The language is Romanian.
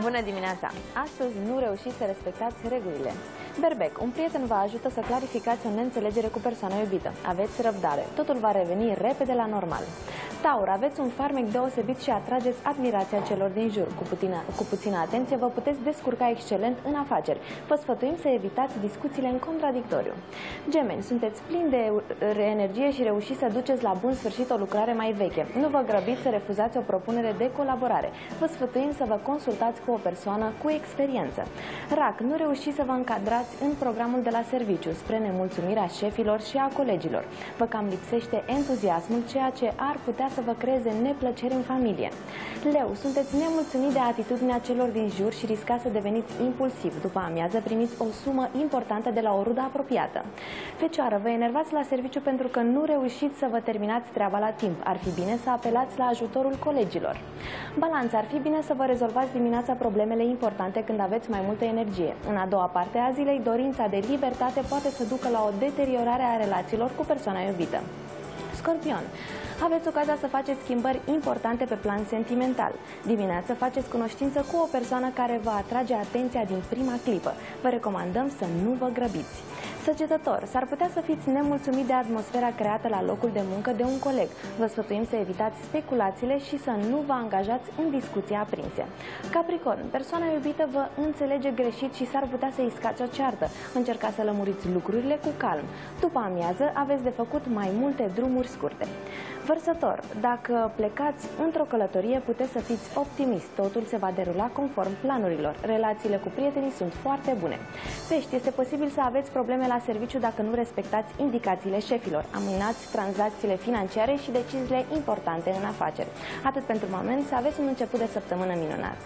Bună dimineața! Astăzi nu reușiți să respectați regulile. Berbec, un prieten vă ajută să clarificați o neînțelegere cu persoana iubită. Aveți răbdare, totul va reveni repede la normal. Taur, aveți un farmec deosebit și atrageți admirația celor din jur. Cu, puțină, cu puțină atenție vă puteți descurca excelent în afaceri. Vă sfătuim să evitați discuțiile în contradictoriu. Gemeni, sunteți plini de energie și reușiți să duceți la bun sfârșit o lucrare mai veche. Nu vă grăbiți să refuzați o propunere de colaborare. Vă sfătuim să vă consultați cu o persoană cu experiență. Rac, nu reușiți să vă încadrați în programul de la serviciu spre nemulțumirea șefilor și a colegilor. Vă cam lipsește entuziasmul, ceea ce ar putea să vă creeze neplăceri în familie. Leu, sunteți nemulțumit de atitudinea celor din jur și riscați să deveniți impulsiv. După amiază primiți o sumă importantă de la o rudă apropiată. Fecioară, vă enervați la serviciu pentru că nu reușiți să vă terminați treaba la timp. Ar fi bine să apelați la ajutorul colegilor. Balanț, ar fi bine să vă rezolvați dimineața problemele importante când aveți mai multă energie. În a doua parte a zilei, dorința de libertate poate să ducă la o deteriorare a relațiilor cu persoana iubită. Scorpion. Aveți ocazia să faceți schimbări importante pe plan sentimental. Dimineața faceți cunoștință cu o persoană care vă atrage atenția din prima clipă. Vă recomandăm să nu vă grăbiți. Săgetător, s-ar putea să fiți nemulțumit de atmosfera creată la locul de muncă de un coleg. Vă sfătuim să evitați speculațiile și să nu vă angajați în discuții aprinse. Capricorn, persoana iubită vă înțelege greșit și s-ar putea să-i scați o ceartă. Încercați să lămuriți lucrurile cu calm. După amiază aveți de făcut mai multe drumuri scurte. Vărsător, dacă plecați într-o călătorie, puteți să fiți optimist. Totul se va derula conform planurilor. Relațiile cu prietenii sunt foarte bune. Pești, este posibil să aveți probleme la serviciu dacă nu respectați indicațiile șefilor. Amânați tranzacțiile financiare și deciziile importante în afaceri. Atât pentru moment, să aveți un început de săptămână minunat.